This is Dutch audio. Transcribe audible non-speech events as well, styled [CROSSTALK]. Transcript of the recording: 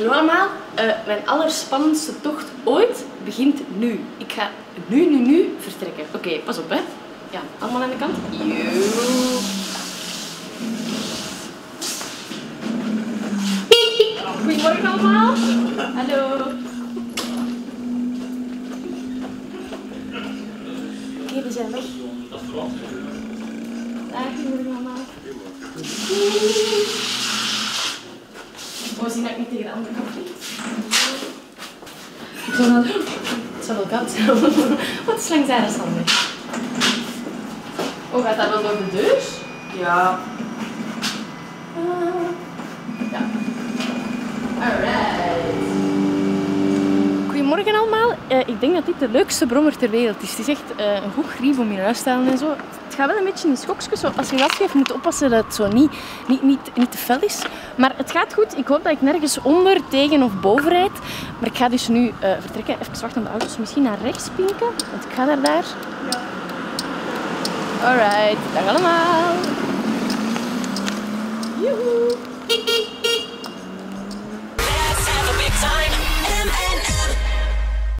Hallo allemaal, Eh, mijn allerspannendste tocht ooit begint nu. Ik ga nu, nu, nu vertrekken. Oké, pas op hè. Ja, allemaal aan de kant. Yo. Goedemorgen allemaal. Hallo. Oké, we zijn weg. Dag, goedemorgen allemaal. Oh, we zien dat ik niet tegen de andere kant. Ik zou wel... Het zou wel koud zijn. [LAUGHS] Wat is langs daar handig. Oh, gaat dat wel door de deur? Ja. Ah. ja. Alright. Allemaal. Eh, ik denk dat dit de leukste brommer ter wereld is. Het is echt eh, een goed grief om in huis te halen en zo. Het gaat wel een beetje in schokjes. Als je gas geeft, moet je oppassen dat het zo niet, niet, niet, niet te fel is. Maar het gaat goed. Ik hoop dat ik nergens onder, tegen of boven rijd. Maar ik ga dus nu eh, vertrekken. Even wachten op de auto's. Misschien naar rechts pinken. Want ik ga daar daar. Ja. Alright. Dag allemaal. Joehoe.